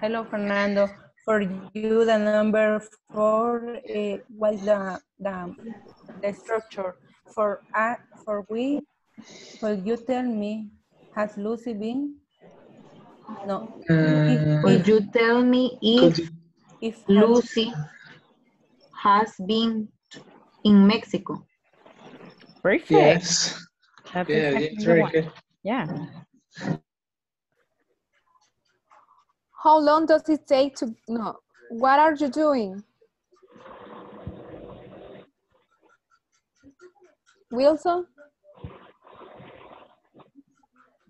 Hello, Fernando. For you, the number four, uh, what's the, the, the structure? For, uh, for we, could you tell me, has Lucy been? No. Uh, Could you tell me if If Lucy has been in Mexico? Perfect. yes. That's Yeah, exactly it's very good. Yeah. How long does it take to, no, what are you doing? Wilson?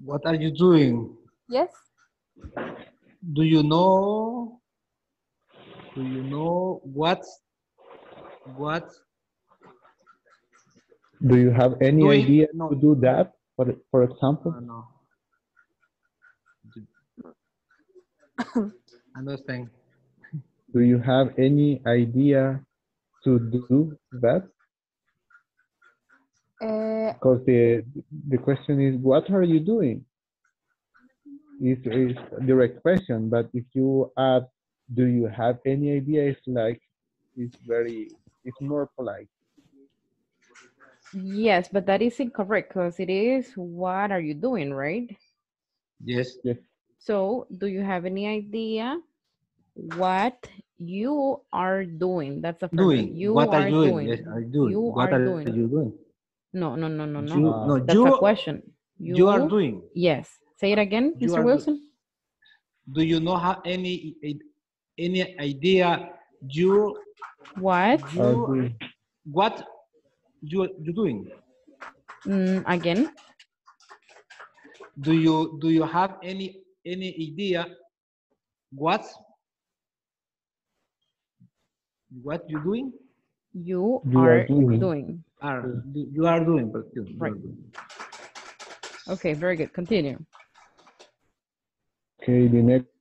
What are you doing? Yes? Do you know? Do you know what? What? Do you have any Doing- idea no. to do that? For, for example, No, no. Understand? do you have any idea to do that? Uh, Because the the question is, what are you doing? It's, it's a direct question, but if you add, do you have any idea? It's like, it's very, it's more polite. Yes, but that is incorrect because it is what are you doing, right? Yes. Yes. So, do you have any idea what you are doing? That's the Doing. You what are are you doing? Yes, I do. You what are are doing. you doing? No, no, no, no, no. You, Uh, no, That's you, a question. you are doing. Yes. Say it again, You Mr. Wilson. Do you know have any any idea you What? you Agree. what you you doing? Mm, again? Do you do you have any any idea what what you doing? You, You are are, doing. doing. Are you are doing? But you, you are Right. doing. Okay, very good. Continue. Okay, the next.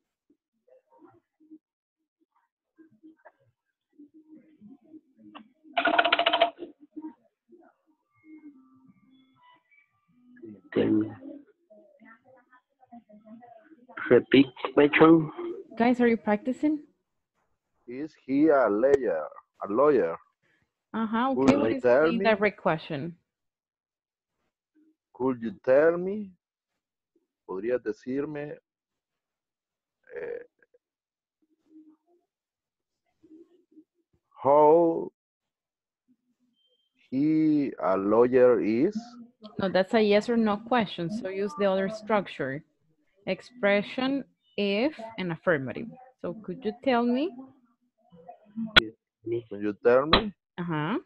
Repeat question. Guys, are you practicing? Is he a lawyer? A lawyer? Uh-huh. Could Okay, what you tell the me? direct question? Could you tell me? ¿Podrías decirme? eh, how he a lawyer is? No, that's a yes or no question. So use the other structure. Expression, if, and affirmative. So could you tell me? Could you tell me? Uh-huh.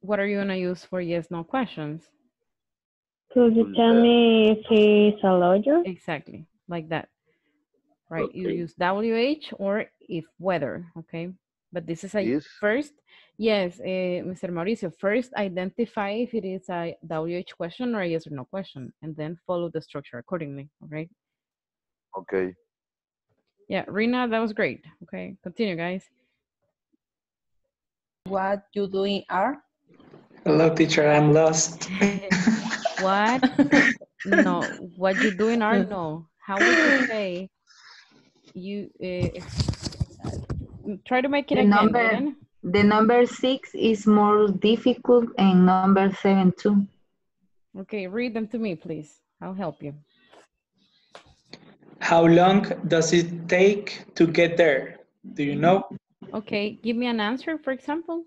What are you gonna use for yes, no questions? Could you tell me if he's a lawyer? Exactly, like that. Right, you use WH or if whether, okay? But this is a Is first, yes, uh, Mr. Mauricio, first identify if it is a WH question or a yes or no question, and then follow the structure accordingly, all right? okay. Yeah, Rina, that was great. Okay, continue, guys. What you doing are? Hello, teacher. I'm lost. What? no, what you doing are no? How would you say? You uh, try to make it The again. number- again. The number six is more difficult and number seven too. Okay, read them to me, please. I'll help you. How long does it take to get there? Do you know? Okay, give me an answer, for example.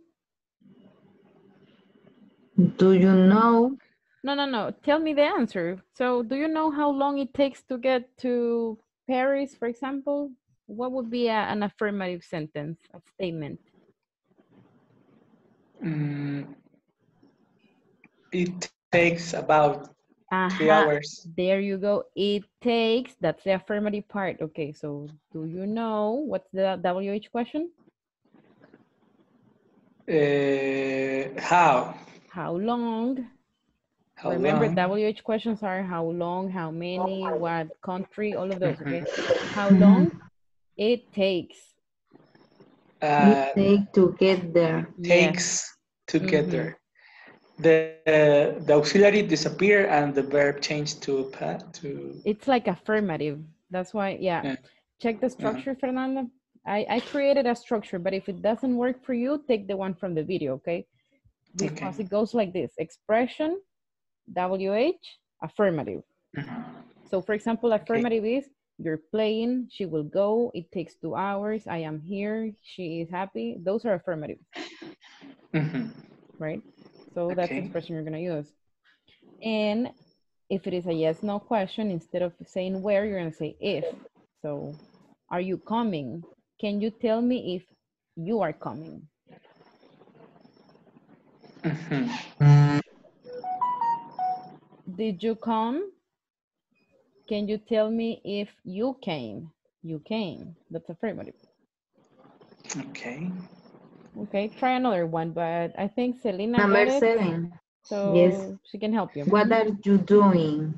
Do you know? No, no, no. Tell me the answer. So, do you know how long it takes to get to Paris, for example? What would be a, an affirmative sentence, a statement? Mm, it takes about three hours. There you go. It takes, that's the affirmative part. Okay, so do you know what's the WH question? Uh, how? How long? How Remember, long? WH questions are how long, how many, what country, all of those, okay? Mhm. How long it takes. Uh, it take to get there? Yes. Takes to get Mhm. there. the uh, the auxiliary disappear and the verb change to to It's like affirmative. That's why, yeah. Yeah. Check the structure, Fernando. I, I created a structure, but if it doesn't work for you, take the one from the video, okay? Because it goes like this, expression, WH, affirmative. So for example, affirmative is you're playing, she will go, it takes two hours, I am here, she is happy. Those are affirmative, Mhm. right? So that's the Okay. expression you're gonna use. And if it is a yes, no question, instead of saying where, you're gonna say if. So are you coming? Can you tell me if you are coming? Mhm. Did you come? Can you tell me if you came? You came. That's affirmative. Okay. Okay, try another one, but I think Selena Number got it, seven. so Yes. she can help you. What are you doing?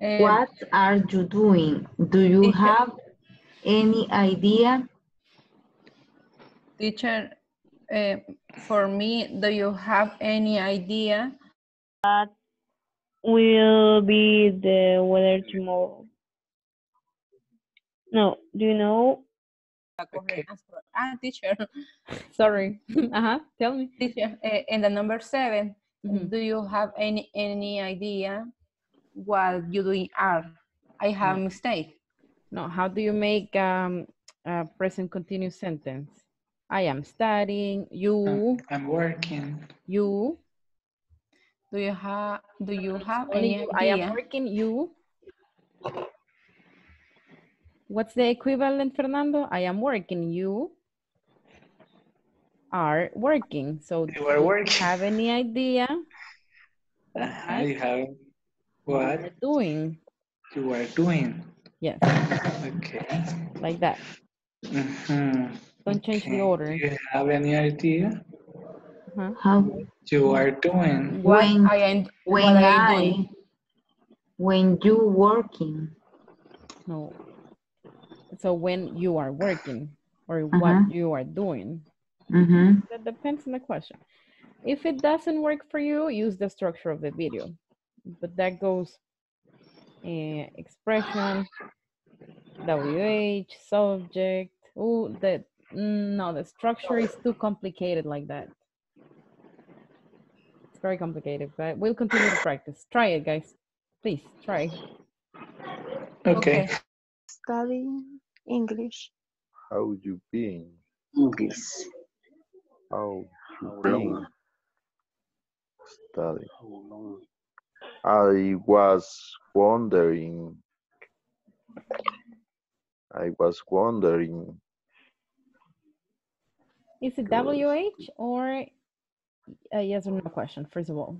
Eh, What are you doing? Do you Teacher. have any idea? Teacher, uh, for me, do you have any idea? That will be the weather tomorrow. No, do you know? Okay. Ah, teacher, Sorry. uh-huh, tell me. teacher, uh, in the number seven, Mhm. do you have any any idea what you doing are? I have No. mistake. No, how do you make um, a present continuous sentence? I am studying, you, I'm working. you, Do you have do you have only any you. I am working, you. What's the equivalent, Fernando? I am working, you are working. So You are do working. have any idea I have what what you're doing? you are doing. Yes, Okay. like that. Mhm. Don't change the order. Do you have any idea Uh-huh. How, you are doing? What When- I am when what I I, doing? when you working? No. So when you are working or Uh-huh. what you are doing. Mm-hmm. That depends on the question. If it doesn't work for you, use the structure of the video. But that goes uh, expression, WH, subject. Oh, that mm, no, the structure is too complicated like that. It's very complicated, but we'll continue to practice. Try it, guys. Please try. Okay. Studying English. How you been? English. How you How been? long? Study. How long? I was wondering. I was wondering. Is it WH or a yes or no question, first of all?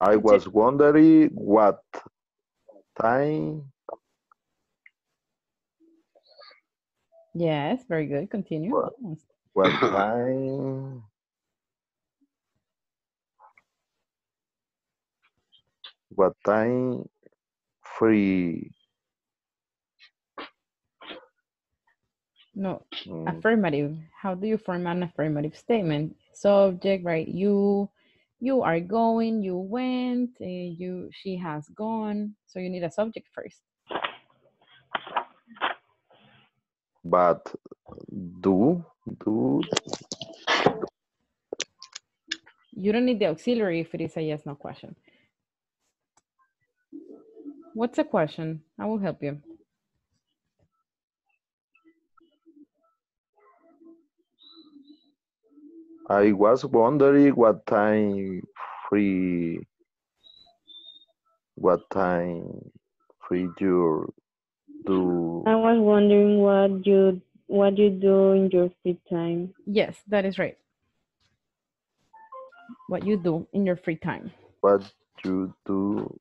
I was wondering what time Yes, very good. Continue. What? What time what time free No, mm, affirmative. How do you form an affirmative statement? Subject, right? You, you are going. You went. Uh, you, she has gone. So you need a subject first. but do do You don't need the auxiliary if it is a yes no question. What's a question? I will help you. I was wondering what time free what time free you do I was wondering what you what you do in your free time. Yes, that is right. What you do in your free time. what you do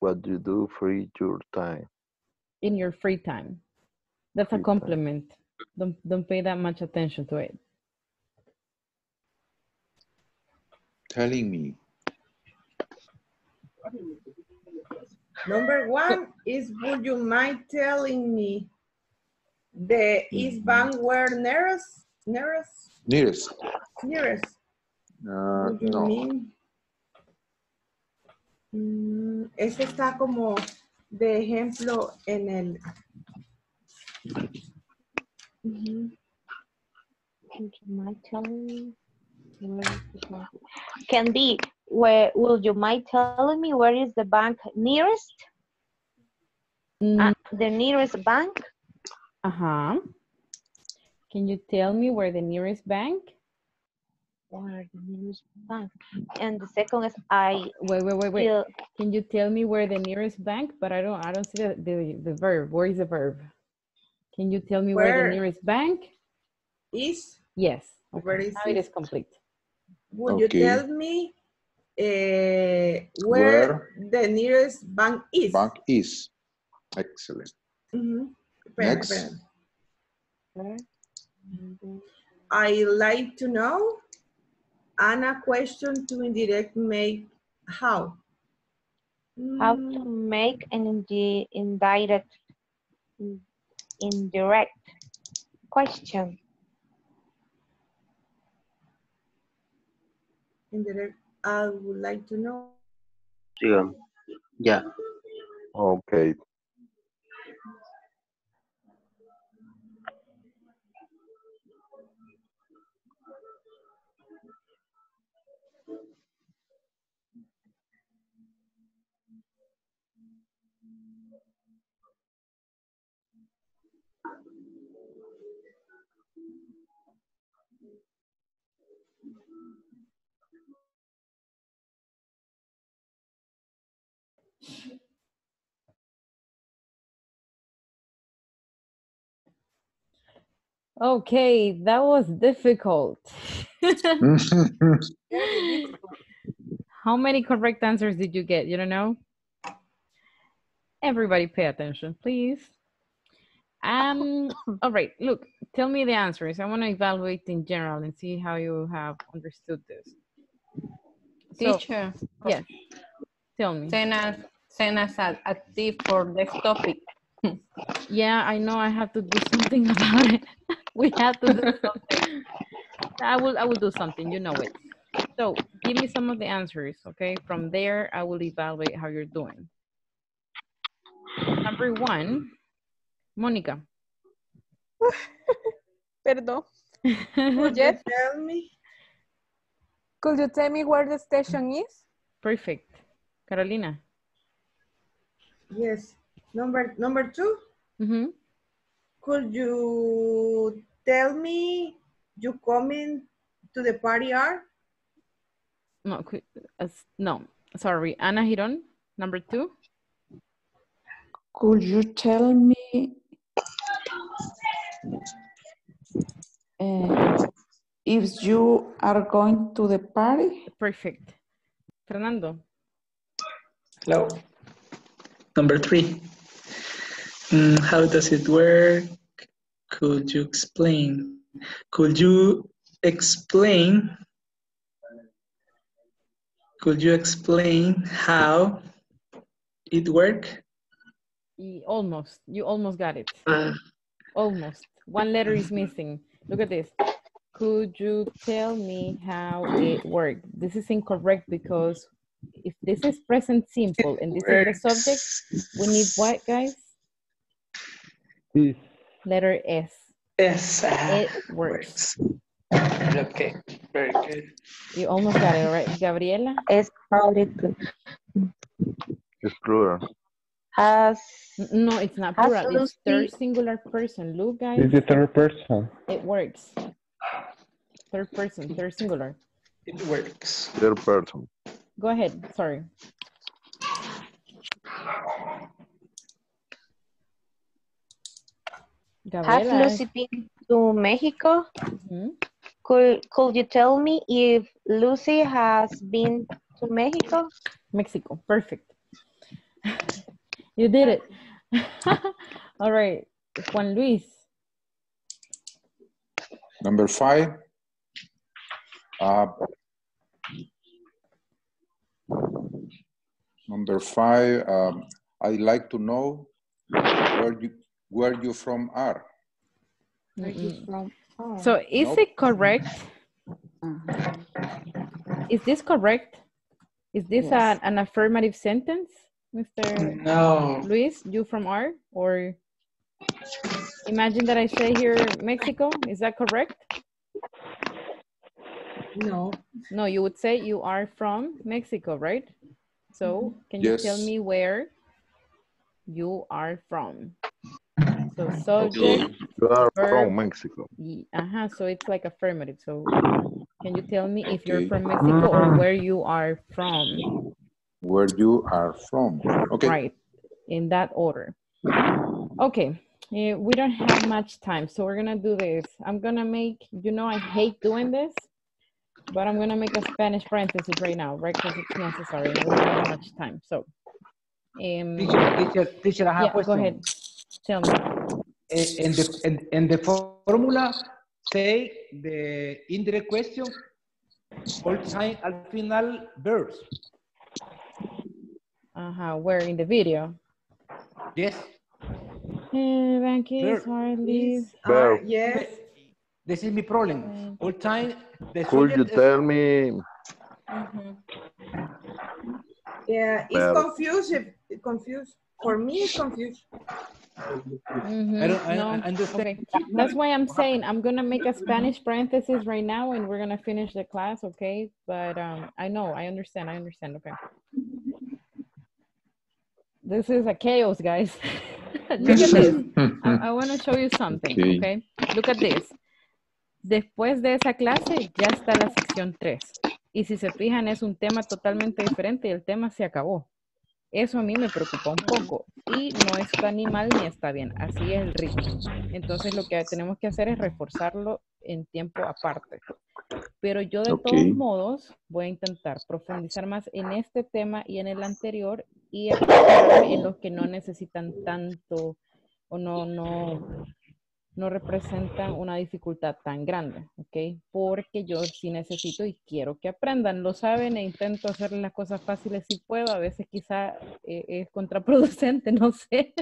what you do free your time In your free time. That's a Free time. compliment. Don't don't pay that much attention to it. Telling me. Number one is, would you mind telling me? The East Bank were nearest, nearest, Nearest. nearest. Uh, What do you no. mean? Mm, ese está como de ejemplo en el. Ujú. Would you mind telling me Can be, where, will you mind telling me where is the bank nearest? Uh, the nearest bank? Uh-huh. Can you tell me where the nearest bank? Where the nearest bank? And the second is I Wait, wait, wait, wait. feel, Can you tell me where the nearest bank? But I don't, I don't see the, the, the verb. Where is the verb? Can you tell me where, Where- the nearest bank? Is, Yes. Okay. is Now it it? is complete. Would Okay. you tell me eh, where, Where? the nearest bank is? Bank is. Excellent. Ujú. Espera, Next. espera. I like to know. And a question to indirect make how. how Mm, to make an indi- indirect, indirect question. Indirect. I would like to know. Yeah. Ya. Okay. Okay, that was difficult. How many correct answers did you get? You don't know? Everybody pay attention, please. Um, all right, look, tell me the answers. I want to evaluate in general and see how you have understood this. So, Teacher, yes, tell me. send us, send us a, a tip for this topic. Yeah, I know I have to do something about it. We have to do something. I will I will do something, you know it. So give me some of the answers, okay? From there, I will evaluate how you're doing. Number one, Monica. Perdón. Could you tell me? Could you tell me where the station is? Perfect. Carolina. Yes. Number number two. Mm-hmm. Could you tell me you coming to the party are? No, as- no, sorry. Ana Giron, number two. Could you tell me uh, if you are going to the party? Perfect. Fernando. Hello. Number three. Mm, how does it work? Could you explain? Could you explain? Could you explain how it work? Almost. You almost got it. Uh, Almost. One letter is missing. Look at this. Could you tell me how it worked? This is incorrect because if this is present simple and this is the subject, we need what, guys? Is Letter S. yes. ah, It works. Okay, very good. You almost got it, all right? Gabriela? Es how it It's plural. has No, it's not plural. It's third singular person. Look, guys, is the third person. it works. Third person, third singular. It works. Third person. Go ahead, sorry. Has Gabriela. Lucy been to Mexico? Mhm. Could could you tell me if Lucy has been to Mexico? Mexico, perfect. You did it. All right, Juan Luis. Number five. Uh, number five, um, I'd like to know where you where you from are. Where you from? So is Nope. it correct? Uh-huh. Is this correct? Is this Yes. an, an affirmative sentence, Mr. No. Luis? You from R? Or imagine that I say here Mexico. Is that correct? No. No, you would say you are from Mexico, right? So can you tell me where you are from? So subject, You are verb, from Mexico. Ye- Uh-huh, so it's like affirmative. So can you tell me if you're from Mexico or where you are from? Where you are from. Okay. Right, in that order. Okay, eh, we don't have much time, so we're gonna do this. I'm gonna make, you know, I hate doing this, but I'm gonna make a Spanish parenthesis right now, right? Because it's necessary. We don't have much time, so. Um, Teacher, teacher, teacher, I have yeah, a go ahead. Tell me. In the, in, in the formula, say the indirect question, all time al final verbs. Uh-huh, where in the video? Yes. Banky is Verb. hardly. Verb. Yes. This is my problem. All time, the Could you tell me Mhm. Yeah, it's Verb. confused. Confused. For me, it's confused. Mhm, I don't- I- no, I understand. okay. That's why I'm saying I'm gonna make a Spanish parenthesis right now and we're gonna finish the class, okay? But um, I know, I understand, I understand, okay. This is a chaos, guys. Look at this. I, I wanna show you something, Okay. okay? Look at this. Después de esa clase ya está la sección 3. Y si se fijan es un tema totalmente diferente y el tema se acabó. Eso a mí me preocupa un poco y no está ni mal ni está bien. Así es el ritmo. Entonces lo que tenemos que hacer es reforzarlo en tiempo aparte. Pero yo de todos modos voy a intentar profundizar más en este tema y en el anterior y en los que no necesitan tanto o no, no, no representan una dificultad tan grande, ¿ok? Porque yo sí necesito y quiero que aprendan, lo saben e intento hacerles las cosas fáciles si puedo, a veces quizá eh, es contraproducente, no sé,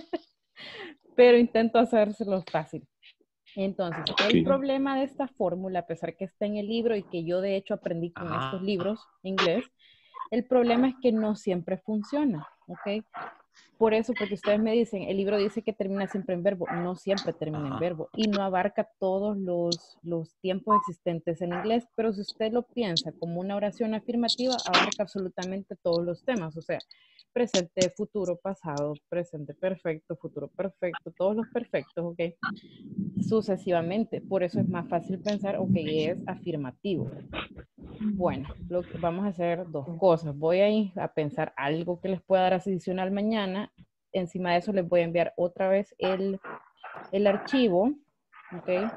pero intento hacérselo fácil. Entonces, el Ok. problema de esta fórmula, a pesar que está en el libro y que yo de hecho aprendí con Ah. estos libros inglés, el problema es que no siempre funciona, ¿ok? Por eso, porque ustedes me dicen, el libro dice que termina siempre en verbo, no siempre termina en Ajá. verbo y no abarca todos los, los tiempos existentes en inglés, pero si usted lo piensa como una oración afirmativa, abarca absolutamente todos los temas, o sea, presente, futuro, pasado, presente perfecto, futuro perfecto, todos los perfectos, ¿ok? Sucesivamente, por eso es más fácil pensar, ok, es afirmativo. Bueno, lo que vamos a hacer dos cosas. Voy a, ir a pensar algo que les pueda dar adicional mañana. Encima de eso les voy a enviar otra vez el, el archivo. ¿Ok?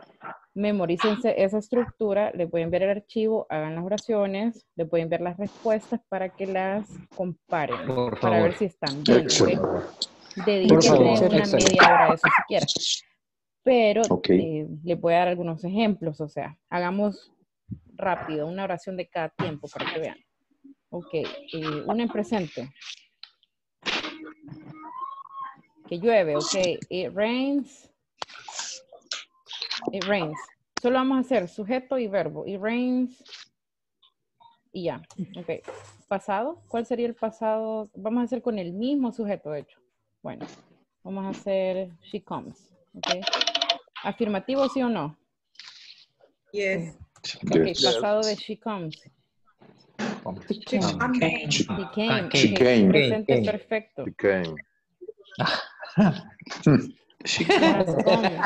Memorícense esa estructura. Les voy a enviar el archivo, hagan las oraciones. Les voy a enviar las respuestas para que las comparen. Por Para ver si están bien. Dedíquenle una media hora a eso si quieren. Pero Ok. eh, les voy a dar algunos ejemplos. O sea, hagamos rápido, una oración de cada tiempo para que vean. Ok, eh, una en presente. Que llueve, ok. It rains. It rains. Solo vamos a hacer sujeto y verbo. It rains. Y ya. Ok. Pasado. ¿Cuál sería el pasado? Vamos a hacer con el mismo sujeto, de hecho. Bueno, vamos a hacer she comes. Ok. Afirmativo, sí o no. Yes. Ok, Yes. pasado de she comes. She Became. She came. Presente Came. perfecto. became? She Has. Ok.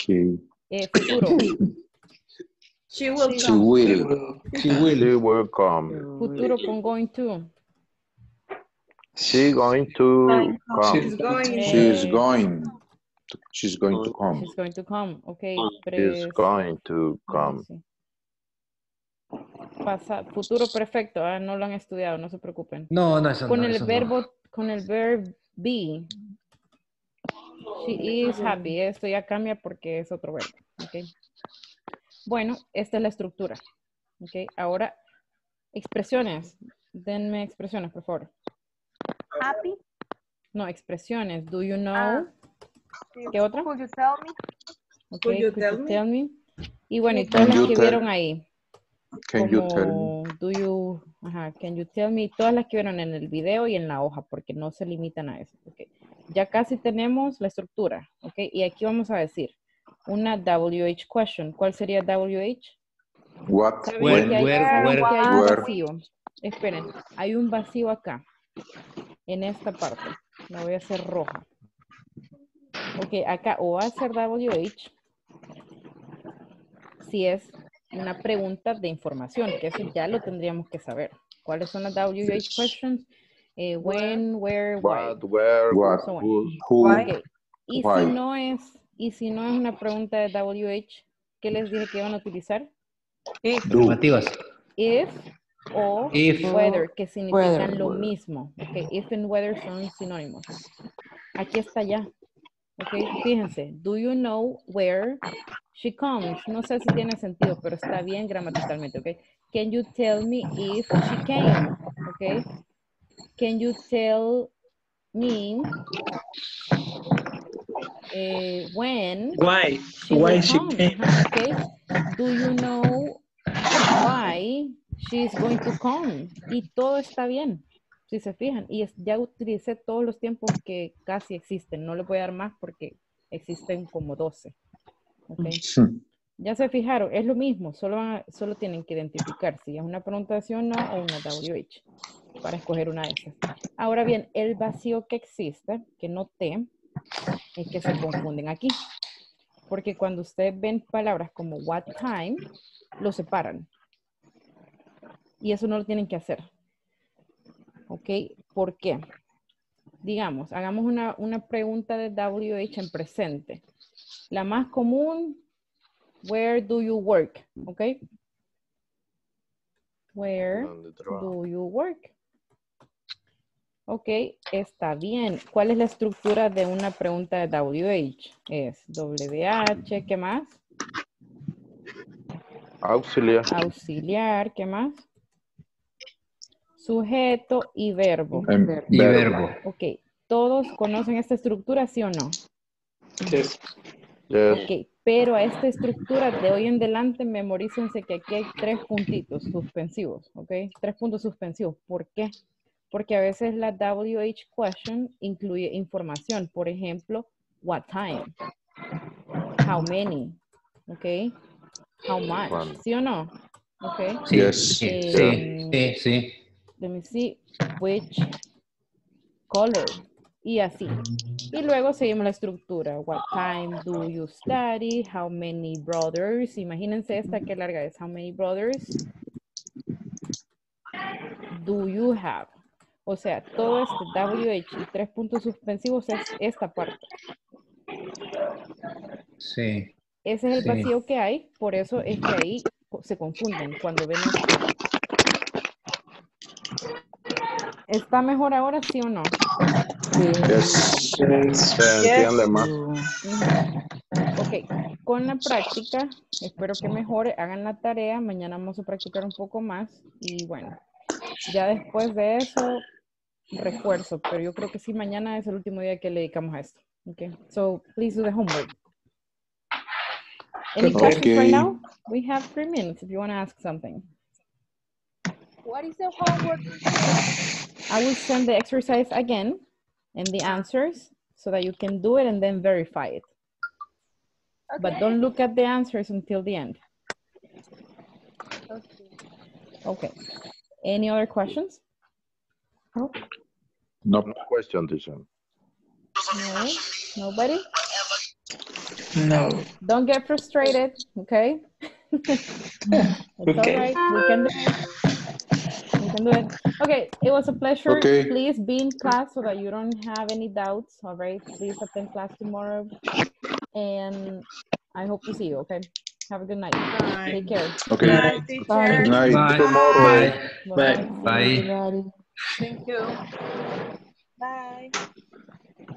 Okay. Eh. She will She come. will. She will. She will come. Futuro con going to. She going to She's come. going. She is going. She's going to come. She's going to come. Ok. She's going to come. Pasa, futuro perfecto. Ah, no lo han estudiado, no se preocupen. No, no, eso Con no, el eso no. verbo, con el verb be. She is happy. Esto ya cambia porque es otro verbo. Bueno, esta es la estructura. Ok. Ahora, expresiones. Denme expresiones, por favor. Happy. No, expresiones. Do you know? Ah. ¿Qué otra? Could you tell me? Ok, Could you could tell you me? tell me? Y bueno, y todas las que vieron ahí. Can you tell me? como do you, ajá, can you tell me, todas las que vieron en el video y en la hoja, porque no se limitan a eso. Ya casi tenemos la estructura, ¿ok? Y aquí vamos a decir una WH question. ¿Cuál sería WH? What? Saben Where, where, where, hay un Where. vacío. Esperen, hay un vacío acá, en esta parte. La voy a hacer roja. Ok, acá o va a ser WH, si es una pregunta de información, que eso ya lo tendríamos que saber. ¿Cuáles son las WH questions? Eh, when, where, why. What, where, What? So on. Who? Who? Y Why. si no es, y si no es una pregunta de WH, ¿qué les dije que iban a utilizar? Afirmativas. If o If. whether, que significan Whether. lo mismo. Ok, if and whether son sinónimos. Aquí está ya. Ok, fíjense. Do you know where she comes? No sé si tiene sentido, pero está bien gramaticalmente. Ok. Can you tell me if she came? Ok. Can you tell me eh, when Why? she Why she came? Okay. Do you know why she's going to come? Y todo está bien, si se fijan. Y es- ya utilicé todos los tiempos que casi existen. No les voy a dar más porque existen como 12. Ok. Ya se fijaron, es lo mismo, solo, van a- solo tienen que identificar si es una o no o una WH para escoger una de esas. Ahora bien, el vacío que existe, que noté, es que se confunden aquí. Porque cuando ustedes ven palabras como what time, lo separan. Y eso no lo tienen que hacer. ¿Ok? ¿Por qué? Digamos, hagamos una, una pregunta de WH en presente. La más común, where do you work? ¿Ok? Where do you work? Ok, está bien. ¿Cuál es la estructura de una pregunta de WH? Es WH, ¿qué más? Auxiliar. Auxiliar, ¿qué más? Sujeto y verbo. Em, Y verbo. Ok, ¿todos conocen esta estructura, sí o no? Yes. Yes. Ok, pero a esta estructura de hoy en adelante memorícense que aquí hay tres puntitos suspensivos, ¿ok? Tres puntos suspensivos. ¿Por qué? Porque a veces la WH question incluye información. Por ejemplo, what time? How many? ¿Ok? How much? ¿Sí o no? ¿Ok? Sí, sí, Eh, sí, sí, sí. Let me see, which color, y así. Y luego seguimos la estructura. What time do you study? How many brothers? Imagínense esta que larga es. How many brothers do you have? O sea, todo este WH y tres puntos suspensivos es esta parte. Sí. Ese es el Sí. vacío que hay, por eso es que ahí se confunden cuando ven esto. ¿Está mejor ahora, sí o no? Yes. Se entiende más. Ok, con la práctica, espero que mejore, hagan la tarea, mañana vamos a practicar un poco más y bueno, ya después de eso, refuerzo, pero yo creo que sí, mañana es el último día que le dedicamos a esto. Ok, so please do the homework. Any questions right Okay. now? We have three minutes if you want to ask something. What is the homework? I will send the exercise again and the answers so that you can do it and then verify it. But don't look at the answers until the end. Okay. Okay. Any other questions? No. No question, teacher. No? Nobody? No. Don't get frustrated, okay? it's all Okay. right. We can do it. We can do it. Okay, it was a pleasure. Okay. Please be in class so that you don't have any doubts, all right? Please attend class tomorrow. And I hope to see you, okay? Have a good night. Bye. Take care. Okay. Bye, teacher. Good night. Bye. Tomorrow. Bye. Bye. Bye. Thank you. Bye.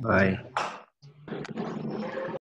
Bye.